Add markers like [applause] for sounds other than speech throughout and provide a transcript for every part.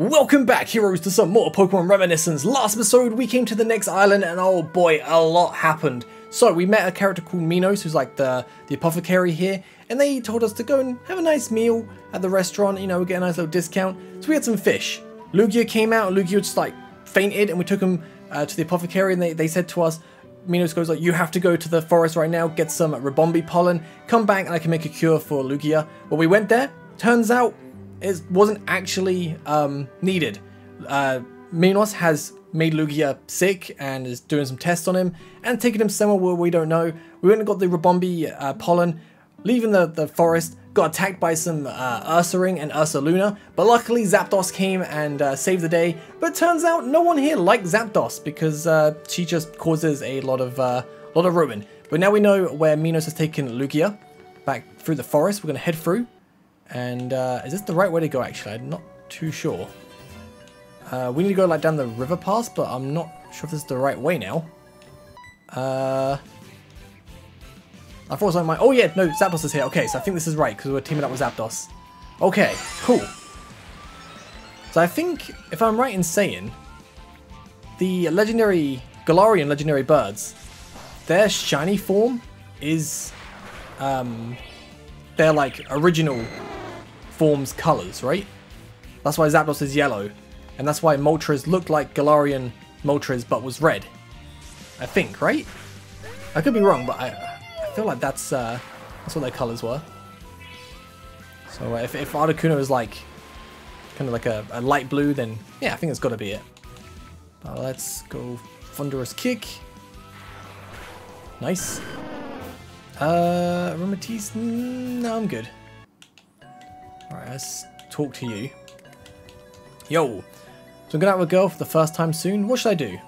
Welcome back, heroes, to some more Pokemon Reminiscence. Last episode, we came to the next island, and oh boy, a lot happened. So, we met a character called Minos, who's like the, the apothecary here, and they told us to go and have a nice meal at the restaurant, you know, get a nice little discount. So we had some fish. Lugia came out, and Lugia just like fainted, and we took him uh, to the apothecary, and they, they said to us, Minos goes like, you have to go to the forest right now, get some Ribombee pollen, come back and I can make a cure for Lugia. Well, we went there, turns out it wasn't actually um, needed. Uh, Minos has made Lugia sick and is doing some tests on him and taking him somewhere where we don't know. We went and got the Ribombee uh, pollen, leaving the, the forest, got attacked by some uh, Ursaring and Ursaluna, but luckily Zapdos came and uh, saved the day. But turns out no one here liked Zapdos because uh, she just causes a lot of uh, lot of ruin. But now we know where Minos has taken Lugia, back through the forest. We're going to head through. And uh, is this the right way to go actually? I'm not too sure. Uh, we need to go like down the river pass, but I'm not sure if this is the right way now. Uh, I thought it was on my... Oh yeah, no, Zapdos is here. Okay, so I think this is right because we're teaming up with Zapdos. Okay, cool. So I think, if I'm right in saying, the legendary Galarian legendary birds, their shiny form is um, their like original form's colors, right? That's why Zapdos is yellow, and that's why Moltres looked like Galarian Moltres but was red. I think, right? I could be wrong, but I, I feel like that's uh, that's what their colors were. So uh, if, if Articuno is like kind of like a, a, light blue, then yeah, I think it's got to be it. But let's go Thunderous Kick. Nice. Uh, Aromatisse? No, I'm good. Let's talk to you. Yo! So I'm going out with a girl for the first time soon. What should I do?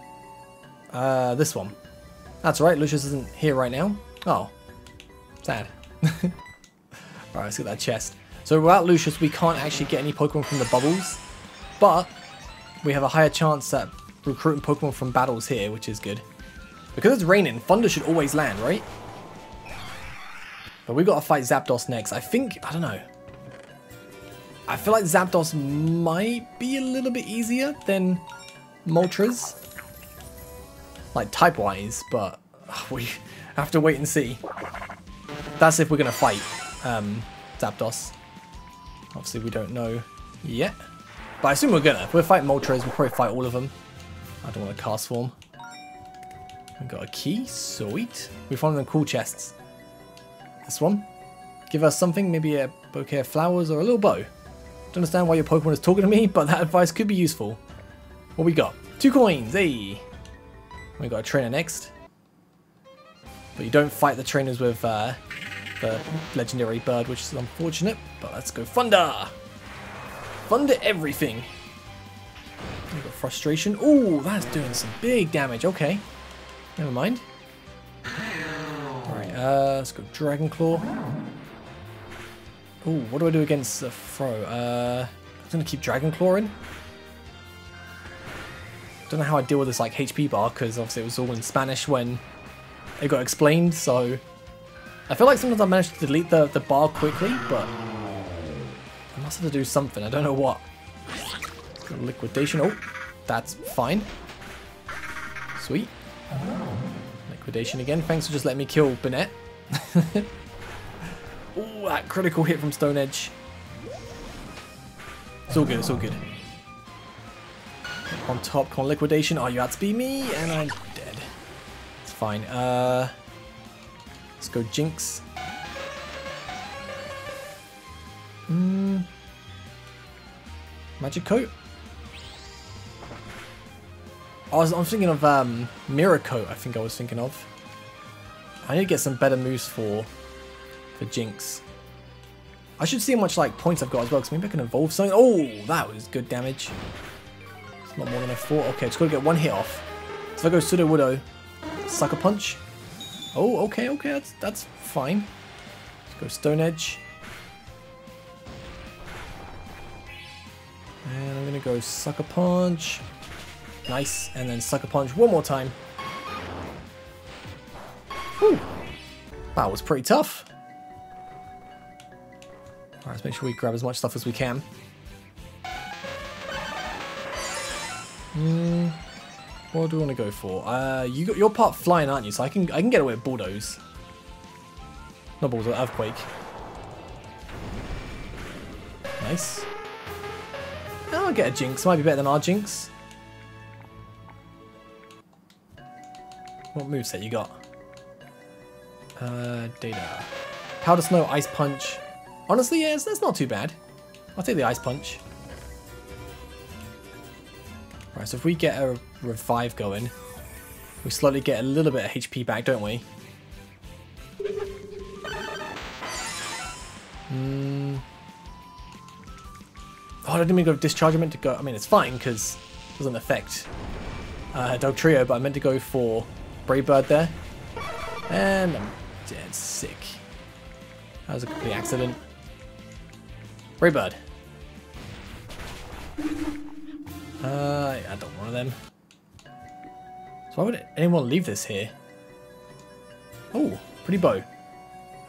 Uh, this one. That's right, Lucius isn't here right now. Oh. Sad. [laughs] Alright, let's get that chest. So without Lucius, we can't actually get any Pokemon from the bubbles. But, we have a higher chance at recruiting Pokemon from battles here, which is good. Because it's raining, Thunder should always land, right? But we've got to fight Zapdos next. I think, I don't know. I feel like Zapdos might be a little bit easier than Moltres. Like type-wise, but [laughs] we have to wait and see. That's if we're going to fight um, Zapdos. Obviously, we don't know yet. But I assume we're gonna. If we're fighting Moltres, we'll probably fight all of them. I don't want to a Castform. We got a key. Sweet. We found them cool chests. This one. Give us something, maybe a bouquet of flowers or a little bow. Understand why your Pokemon is talking to me, but that advice could be useful. What we got? Two coins, hey! We got a trainer next. But you don't fight the trainers with uh, the legendary bird, which is unfortunate. But let's go Thunder! Thunder everything! We got Frustration. Oh, that's doing some big damage. Okay. Never mind. Alright, uh, let's go Dragon Claw. Oh, what do I do against the throw? Uh, I'm gonna keep Dragon Claw in. Don't know how I deal with this like HP bar because obviously it was all in Spanish when it got explained. So I feel like sometimes I managed to delete the the bar quickly, but I must have to do something. I don't know what. Liquidation. Oh, that's fine. Sweet. Liquidation again. Thanks for just letting me kill Bennett. [laughs] Ooh, that critical hit from Stone Edge. It's all good, it's all good. On top, con liquidation. Oh, you out to be me, and I'm dead. It's fine. Uh, let's go Jynx. Mm. Magic Coat? I was, I'm thinking of um, Mirror Coat, I think I was thinking of. I need to get some better moves for for Jynx. I should see how much like points I've got as well, because maybe I can evolve something. Oh, that was good damage. It's not more than I thought. Okay, just got to get one hit off. So if I go Sudowoodo, Sucker Punch. Oh, okay, okay, that's, that's fine. Let's go Stone Edge. And I'm to go Sucker Punch. Nice. And then Sucker Punch one more time. Whew. That was pretty tough. Let's make sure we grab as much stuff as we can. Hmm. What do we want to go for? Uh, you got your part flying, aren't you? So I can I can get away with bulldoze. Not bulldoze, earthquake. Nice. I'll get a Jynx. Might be better than our Jynx. What moveset you got? Uh, data. Powder Snow, Ice Punch. Honestly, yes, that's not too bad. I'll take the Ice Punch. Right, so if we get a revive going, we slowly get a little bit of HP back, don't we? Hmm. Oh, I didn't mean to go discharge. I meant to go. I mean, it's fine because it doesn't affect uh, Dugtrio, but I meant to go for Brave Bird there. And I'm dead sick. That was a complete accident. Bird. Uh, I don't want them. So why would anyone leave this here? Oh, pretty bow.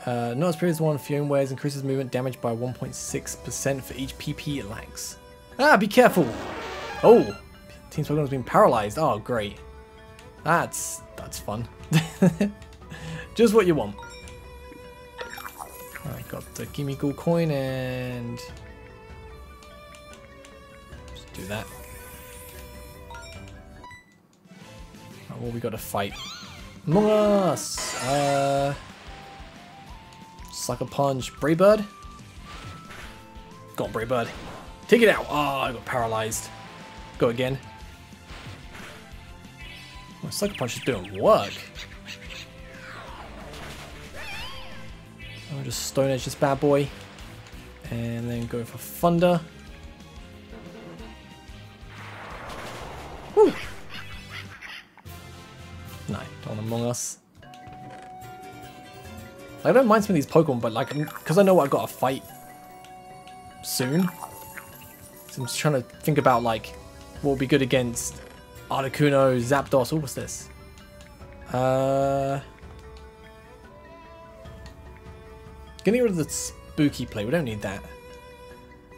Uh, not as previous one, Fion wears increases movement damage by 1.6% for each PP it lacks. Ah, be careful! Oh, Team Pokemon has been paralyzed. Oh, great. That's that's fun. [laughs] Just what you want. I got the Gimme coin and just do that. Right, well, we got to fight. Amoonguss! Uh, Sucker Punch. Brave Bird? Go on, Brave Take it out! Oh, I got paralyzed. Go again. My Sucker Punch is doing work. I'll just Stone Edge this bad boy. And then go for Thunder. Woo! No, don't Amoonguss. I don't mind some of these Pokemon, but like, because I know I've got to fight soon. So I'm just trying to think about like what would be good against Articuno, Zapdos. Oh, what's this? Uh, getting rid of the spooky play. We don't need that.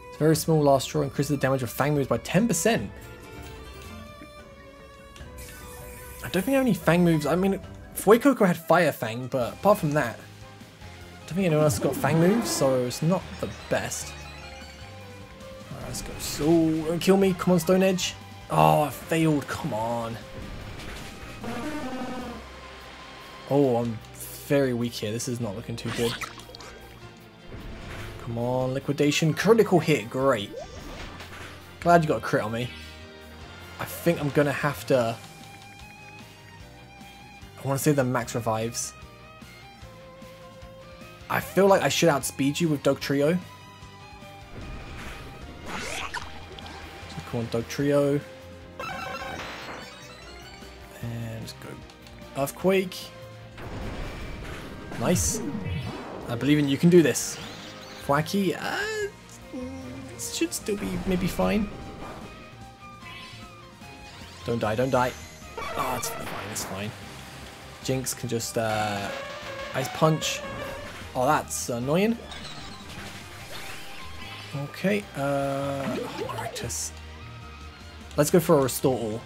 It's a very small last straw. Increases the damage of Fang moves by 10%. I don't think I have any Fang moves. I mean, Fuecoco had Fire Fang, but apart from that, I don't think anyone else has got Fang moves, so it's not the best. Alright, let's go. So, don't kill me. Come on, Stone Edge. Oh, I failed. Come on. Oh, I'm very weak here. This is not looking too good. Come on, liquidation. Critical hit. Great. Glad you got a crit on me. I think I'm going to have to... I want to say the max revives. I feel like I should outspeed you with Dugtrio. So come on, Dugtrio. And just go Earthquake. Nice. I believe in you can do this. Thwackey, uh, should still be maybe fine. Don't die, don't die. Oh, it's fine, it's fine. Jynx can just uh, Ice Punch. Oh, that's annoying. Okay, uh, Maractus. Let's go for a Restore All.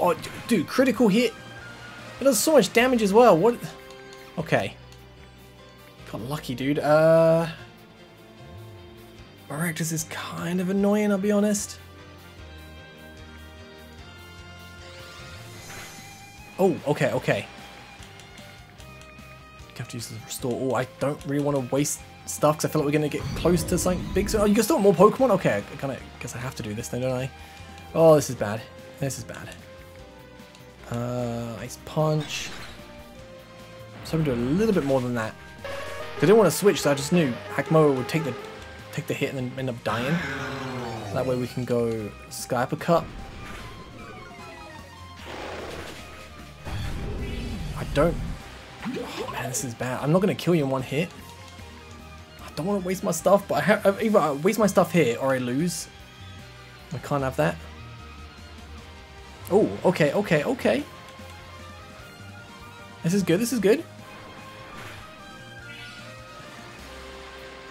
Oh, dude, critical hit. It does so much damage as well. What? Okay. Got lucky, dude. Uh, Maractus is kind of annoying, I'll be honest. Oh, okay, okay. Have to use the restore. Oh, I don't really want to waste stuff because I feel like we're going to get close to something big. So, oh, you can still more Pokemon? Okay, I kind of guess I have to do this then, don't I? Oh, this is bad. This is bad. Uh, Ice Punch. So I'm going to do a little bit more than that. I didn't want to switch, so I just knew Hakamo-o would take the take the hit and then end up dying. That way we can go Sky Uppercut. I don't... Oh man, this is bad. I'm not going to kill you in one hit. I don't want to waste my stuff, but I have, either I waste my stuff here or I lose. I can't have that. Oh, okay, okay, okay. This is good, this is good.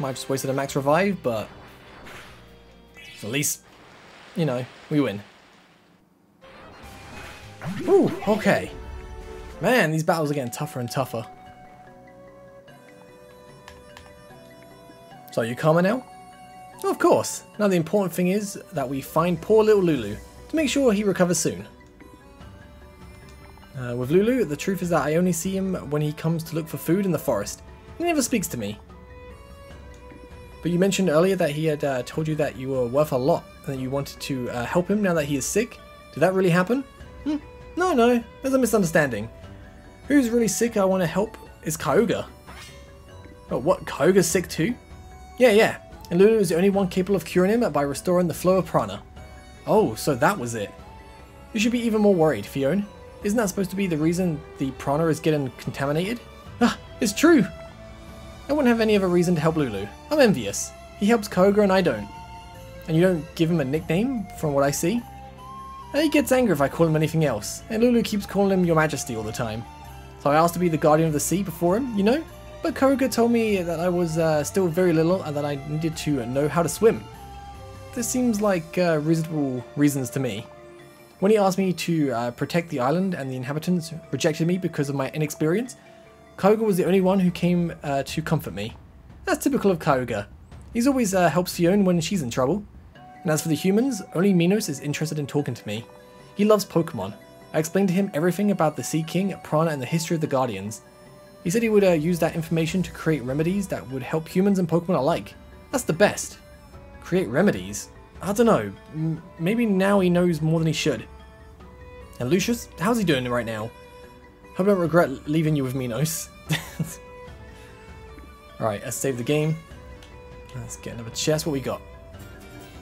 Might just wasted a max revive, but at least, you know, we win. Ooh, okay. Man, these battles are getting tougher and tougher. So you calmer now? Of course. Now the important thing is that we find poor little Lulu to make sure he recovers soon. Uh, with Lulu, the truth is that I only see him when he comes to look for food in the forest. He never speaks to me. But you mentioned earlier that he had uh, told you that you were worth a lot and that you wanted to uh, help him now that he is sick. Did that really happen? Hmm. No, no, there's a misunderstanding. Who's really sick I want to help is Kyogre. Oh, what? Kyogre's sick too? Yeah, yeah. And Lulu is the only one capable of curing him by restoring the flow of prana. Oh, so that was it. You should be even more worried, Phione. Isn't that supposed to be the reason the prana is getting contaminated? Ah, it's true! I wouldn't have any other reason to help Lulu. I'm envious. He helps Koga and I don't. And you don't give him a nickname, from what I see? And he gets angry if I call him anything else, and Lulu keeps calling him Your Majesty all the time. So I asked to be the Guardian of the Sea before him, you know? But Koga told me that I was uh, still very little and that I needed to know how to swim. This seems like uh, reasonable reasons to me. When he asked me to uh, protect the island and the inhabitants rejected me because of my inexperience, Koga was the only one who came uh, to comfort me. That's typical of Koga. He's always uh, helps Phione when she's in trouble. And as for the humans, only Minos is interested in talking to me. He loves Pokemon. I explained to him everything about the Sea King, Prana, and the history of the Guardians. He said he would uh, use that information to create remedies that would help humans and Pokemon alike. That's the best. Create remedies? I don't know. M maybe now he knows more than he should. And Lucius, how's he doing right now? Hope I don't regret leaving you with Minos. [laughs] Alright, let's save the game. Let's get another chest. What we got?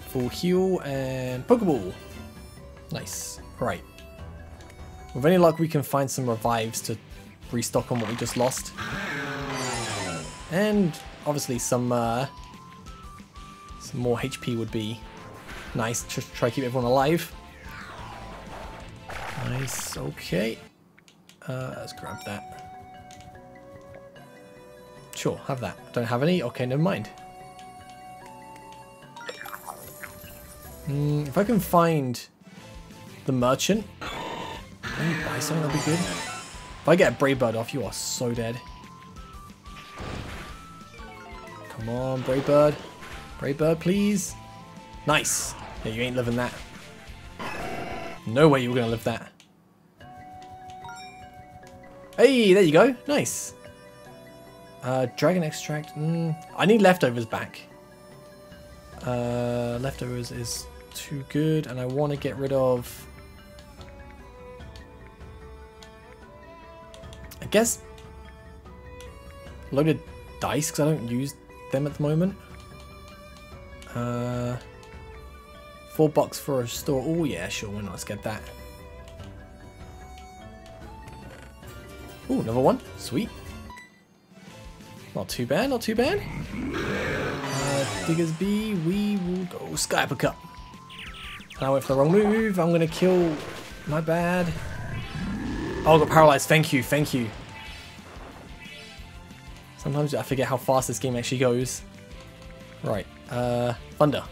Full heal and Pokeball. Nice. Right. With any luck, we can find some revives to restock on what we just lost. And obviously some uh, some more HP would be nice to try to keep everyone alive. Nice, okay. Uh, let's grab that. Sure, have that. Don't have any? Okay, never mind. Mm, if I can find the merchant, maybe buy something, that'd be good. If I get a Brave Bird off, you are so dead. Come on, Brave Bird. Brave Bird, please. Nice. Yeah, you ain't living that. No way you were going to live that. Hey, there you go. Nice. Uh, dragon extract. Mm, I need leftovers back. Uh, leftovers is too good, and I want to get rid of... I guess loaded dice because I don't use them at the moment. Uh, four bucks for a store. Oh yeah, sure. Why not? Let's get that. Oh, another one. Sweet. Not too bad. Not too bad. Uh, B. We will go Sky Uppercut. I went for the wrong move. I'm gonna kill. My bad. Oh, I got paralyzed. Thank you. Thank you. Sometimes I forget how fast this game actually goes. Right. Uh, Thunder.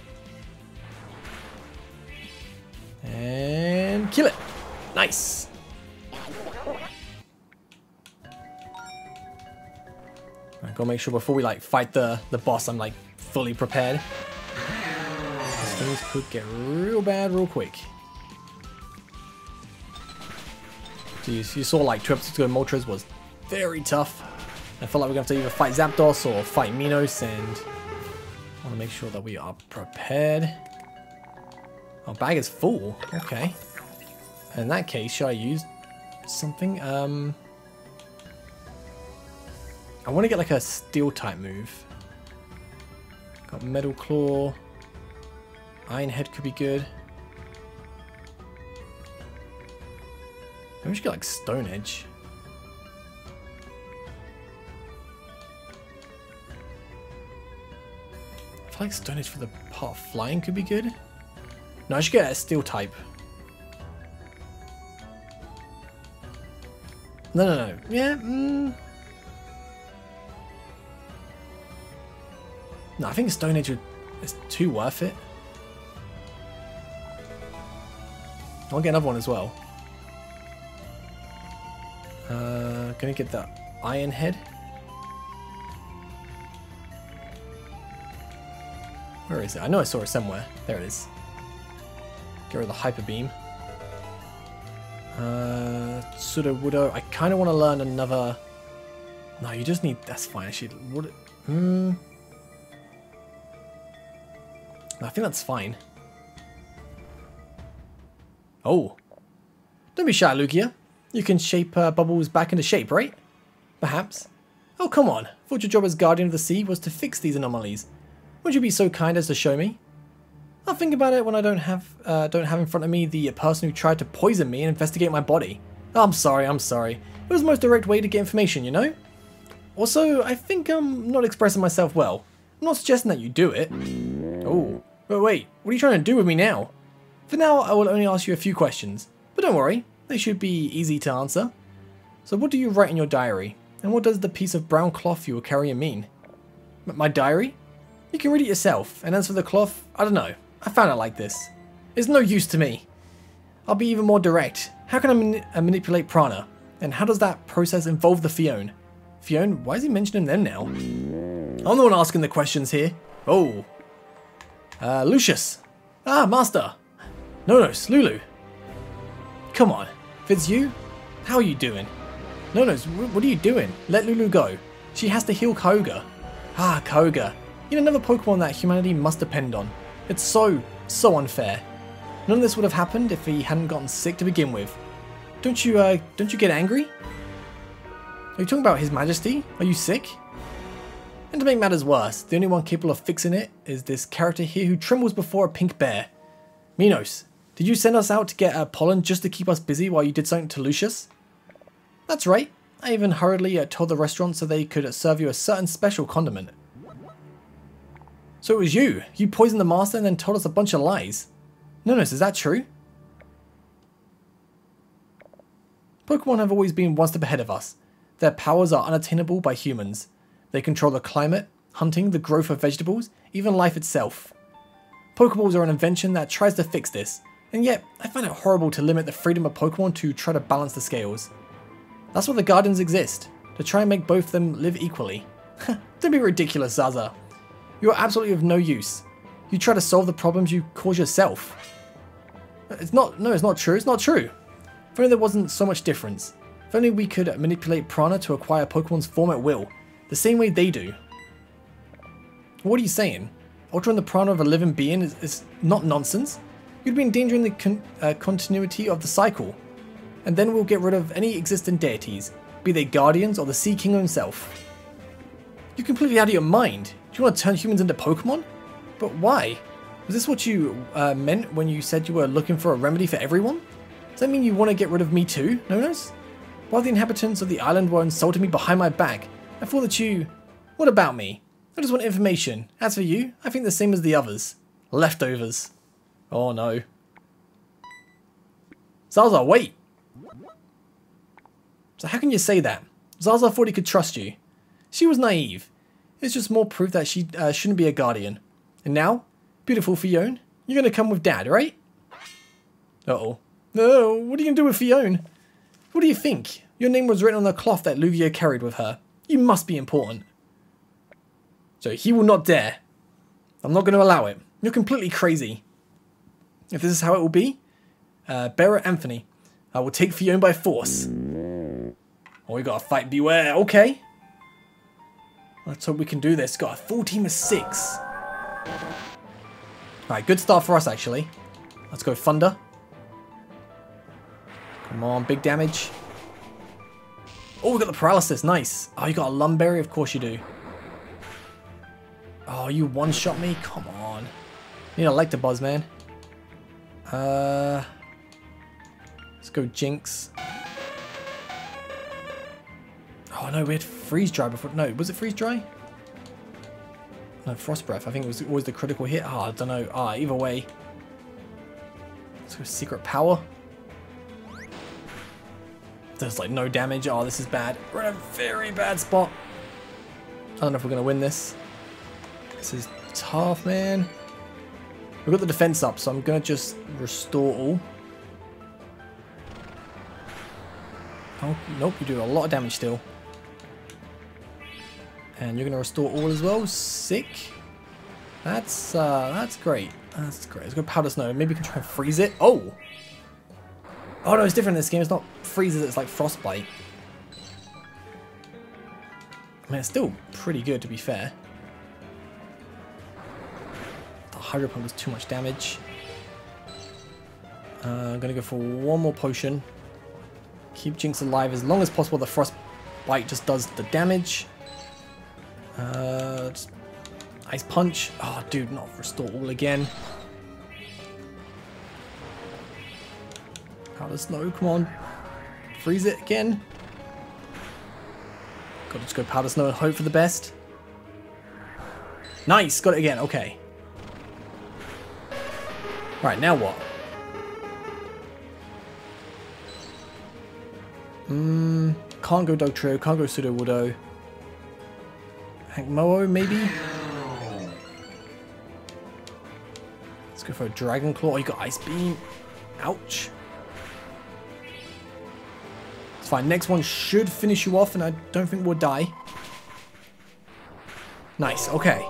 And kill it. Nice. Gotta make sure before we like fight the, the boss, I'm like fully prepared. Things could get real bad real quick. You saw like two episodes ago, Moltres was very tough. I feel like we're to have to either fight Zapdos or fight Minos and I want to make sure that we are prepared. Our bag is full. Okay. In that case, should I use something? Um, I want to get like a steel type move. Got Metal Claw. Iron Head could be good. Maybe we should get like Stone Edge. I feel like Stone Edge for the part of flying could be good. No, I should get a Steel type. No, no, no. Yeah, mm. No, I think Stone Edge is too worth it. I'll get another one as well. Uh, gonna get the iron head. Where is it? I know I saw it somewhere. There it is. Get rid of the hyper beam. Uh, Sudowoodo. I kind of want to learn another. No, you just need. That's fine. Actually, what? Hmm. I think that's fine. Oh. Don't be shy, Lugia. You can shape uh, bubbles back into shape, right? Perhaps. Oh, come on. Thought your job as Guardian of the Sea was to fix these anomalies. Would you be so kind as to show me? I'll think about it when I don't have uh, don't have in front of me the person who tried to poison me and investigate my body. Oh, I'm sorry, I'm sorry. It was the most direct way to get information, you know? Also, I think I'm not expressing myself well. I'm not suggesting that you do it. Oh, but wait, what are you trying to do with me now? For now, I will only ask you a few questions, but don't worry, they should be easy to answer. So what do you write in your diary? And what does the piece of brown cloth you were carrying mean? M my diary? You can read it yourself, and as for the cloth, I don't know. I found it like this. It's no use to me. I'll be even more direct. How can I, mani uh, manipulate prana? And how does that process involve the Phione? Phione? Why is he mentioning them now? I'm the one asking the questions here. Oh. Uh, Lucius. Ah, Master. No, no, Lulu. Come on. If it's you, how are you doing? No, no, what are you doing? Let Lulu go. She has to heal Koga. Ah, Koga. You know, another Pokemon that humanity must depend on. It's so, so unfair. None of this would have happened if he hadn't gotten sick to begin with. Don't you, uh, don't you get angry? Are you talking about His Majesty? Are you sick? And to make matters worse, the only one capable of fixing it is this character here who trembles before a pink bear. Minos, did you send us out to get uh, pollen just to keep us busy while you did something to Lucius? That's right. I even hurriedly uh, told the restaurant so they could serve you a certain special condiment. So it was you. You poisoned the master and then told us a bunch of lies. Nonus, is that true? Pokemon have always been one step ahead of us. Their powers are unattainable by humans. They control the climate, hunting, the growth of vegetables, even life itself. Pokeballs are an invention that tries to fix this, and yet I find it horrible to limit the freedom of Pokemon to try to balance the scales. That's why the gardens exist, to try and make both of them live equally. [laughs] Don't be ridiculous, Zaza. You are absolutely of no use. You try to solve the problems you cause yourself. It's not, no, it's not true, it's not true. If only there wasn't so much difference. If only we could manipulate prana to acquire Pokemon's form at will, the same way they do. What are you saying? Altering the prana of a living being is, is not nonsense. You'd be endangering the con uh, continuity of the cycle. And then we'll get rid of any existing deities, be they guardians or the Sea King himself. You're completely out of your mind. Do you want to turn humans into Pokemon? But why? Was this what you uh, meant when you said you were looking for a remedy for everyone? Does that mean you want to get rid of me too, Nonos? While the inhabitants of the island were insulting me behind my back, I thought that you... What about me? I just want information. As for you, I think the same as the others. Leftovers. Oh no. Zaza, wait! So how can you say that? Zaza thought he could trust you. She was naive. It's just more proof that she uh, shouldn't be a guardian. And now, beautiful Phione, you're going to come with Dad, right? Uh-oh. No, what are you to do with Phione? What do you think? Your name was written on the cloth that Lugia carried with her. You must be important. So he will not dare. I'm not going to allow it. You're completely crazy. If this is how it will be, uh, Bearer Anthony, I will take Phione by force. Oh, we got to fight Beware. Okay. Let's hope we can do this. Got a full team of six. Alright, good start for us, actually. Let's go Thunder. Come on, big damage. Oh, we got the paralysis. Nice. Oh, you got a Lum Berry? Of course you do. Oh, you one-shot me? Come on. You like the buzz, man. Uh, let's go Jynx. Oh no, we had freeze dry before. No, was it freeze dry? No, frost breath. I think it was always the critical hit. Oh, I don't know. Ah, either way. Let's go secret power. There's like no damage. Oh, this is bad. We're in a very bad spot. I don't know if we're going to win this. This is tough, man. We've got the defense up, so I'm going to just restore all. Oh, nope, you do a lot of damage still. And you're going to restore all as well. Sick. That's, uh, that's great. That's great. Let's go Powder Snow. Maybe we can try and freeze it. Oh! Oh no, it's different in this game. It's not freezes, it's like frostbite. I mean, it's still pretty good to be fair. The Hydro Pump does too much damage. Uh, I'm gonna go for one more potion. Keep Jynx alive as long as possible. The Frostbite just does the damage. Uh, Ice Punch. Oh, dude, not restore all again. Powder Snow, come on. Freeze it again. Gotta go Powder Snow and hope for the best. Nice, got it again, okay. Right, now what? Hmm, can't go Dugtrio, can't go Sudowoodo. Hakamo-o, maybe? Let's go for a Dragon Claw. Oh, you got Ice Beam. Ouch. It's fine. Next one should finish you off, and I don't think we'll die. Nice. Okay.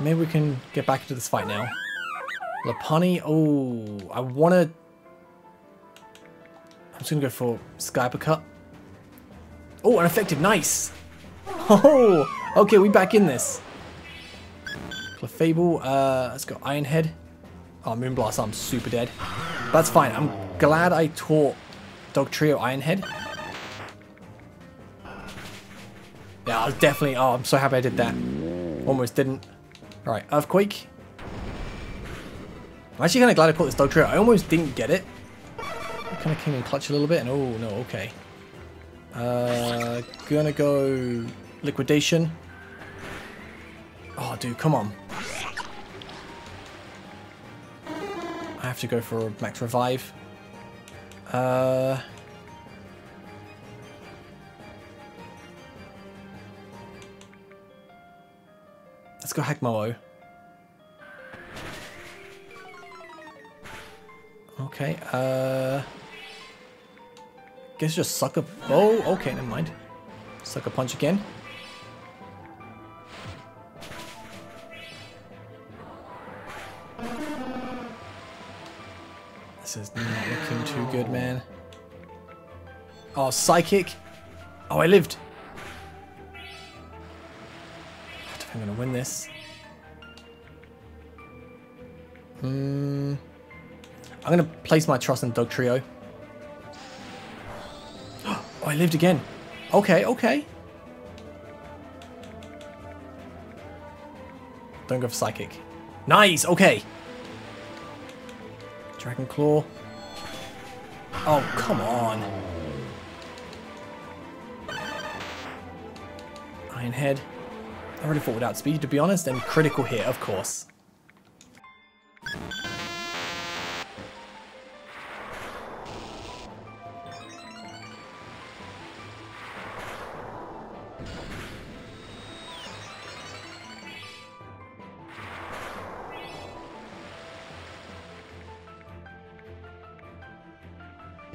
Maybe we can get back into this fight now. Lapani. Oh, I want to... I'm just going to go for Sky Uppercut. Oh, an effective. Nice. [laughs] Oh, okay, we back in this. Clefable. Uh, let's go Iron Head. Oh, Moonblast. I'm super dead. That's fine. I'm glad I taught Dugtrio Ironhead. Yeah, I was definitely... Oh, I'm so happy I did that. Almost didn't. Alright, Earthquake. I'm actually kind of glad I caught this Dugtrio. I almost didn't get it. I kind of came in clutch a little bit, and oh, no, okay. Uh, gonna go Liquidation. Oh, dude, come on. I have to go for Max Revive. Uh, let's go Hakamo-o. Okay, uh... Guess just Sucker... Oh, okay, never mind. Sucker Punch again. This is not looking too good, man. Oh, Psychic. Oh, I lived. I don't think I'm going to win this. Hmm. I'm going to place my trust in Dugtrio. [gasps] Oh, I lived again. Okay, okay. Don't go for Psychic. Nice, okay. Dragon Claw. Oh, come on. Iron Head. I really thought without speed, to be honest, and critical hit, of course.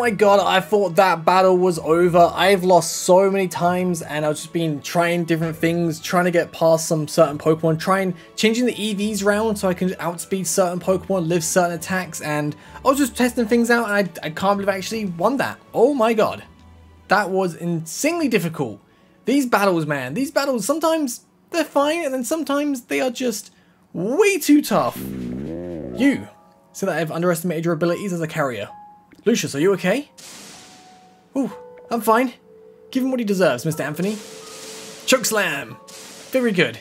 my god, I thought that battle was over. I've lost so many times and I've just been trying different things, trying to get past some certain Pokemon, trying, changing the EVs around so I can outspeed certain Pokemon, live certain attacks, and I was just testing things out and I, I can't believe I actually won that. Oh my god. That was insanely difficult. These battles, man, these battles, sometimes they're fine and then sometimes they are just way too tough. You, so that I've underestimated your abilities as a carrier. Lucius, are you okay? Ooh, I'm fine. Give him what he deserves, Mr. Anthony. Choke slam! Very good.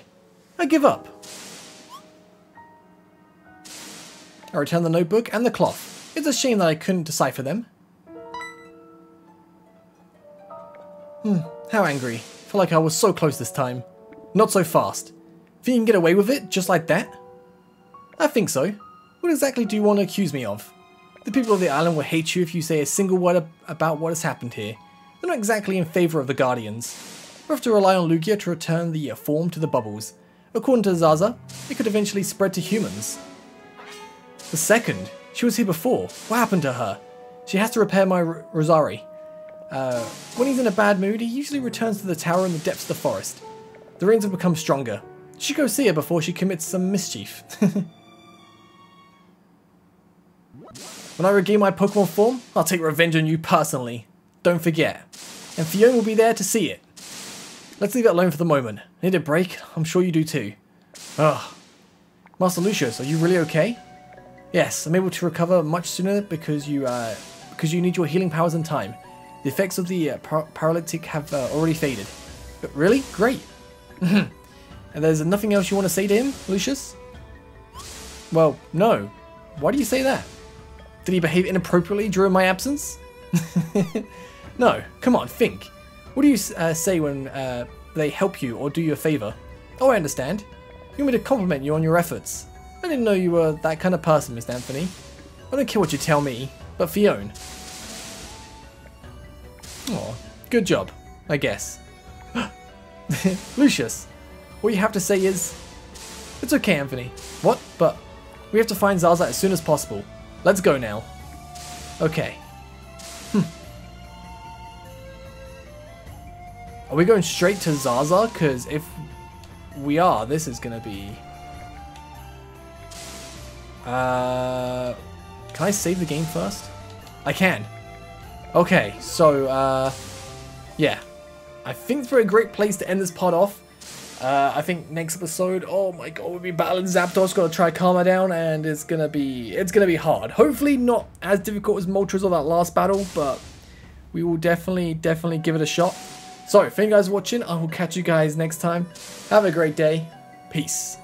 I give up. I return the notebook and the cloth. It's a shame that I couldn't decipher them. Hmm, how angry. Feel like I was so close this time. Not so fast. Think you can get away with it, just like that? I think so. What exactly do you want to accuse me of? The people of the island will hate you if you say a single word about what has happened here. They're not exactly in favour of the Guardians. We have to rely on Lugia to return the form to the bubbles. According to Zaza, it could eventually spread to humans. The second? She was here before. What happened to her? She has to repair my Rosari. Uh, when he's in a bad mood, he usually returns to the tower in the depths of the forest. The rains have become stronger. She should go see her before she commits some mischief. [laughs] When I regain my Pokemon form, I'll take revenge on you personally. Don't forget. And Fiona will be there to see it. Let's leave it alone for the moment. Need a break? I'm sure you do too. Ugh. Master Lucius, are you really okay? Yes, I'm able to recover much sooner because you uh, because you need your healing powers in time. The effects of the uh, par paralytic have uh, already faded. But really? Great. [laughs] and there's nothing else you want to say to him, Lucius? Well, no. Why do you say that? Did he behave inappropriately during my absence? [laughs] no, come on, think. What do you uh, say when uh, they help you or do you a favour? Oh, I understand. You want me to compliment you on your efforts. I didn't know you were that kind of person, Mr. Anthony. I don't care what you tell me, but Fiona. Oh, good job, I guess. [gasps] Lucius, what you have to say is... It's okay, Anthony. What? But we have to find Zaza as soon as possible. Let's go now. Okay. Hmm. Are we going straight to Zaza? Because if we are, this is going to be... Uh, can I save the game first? I can. Okay, so, uh, yeah. I think it's a great place to end this part off. Uh, I think next episode, oh my god, we'll be battling Zapdos. Got to try her down, and it's gonna be it's gonna be hard. Hopefully not as difficult as Moltres or that last battle, but we will definitely definitely give it a shot. So, thank you guys for watching. I will catch you guys next time. Have a great day. Peace.